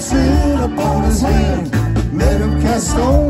sit upon his hand, let him cast stones.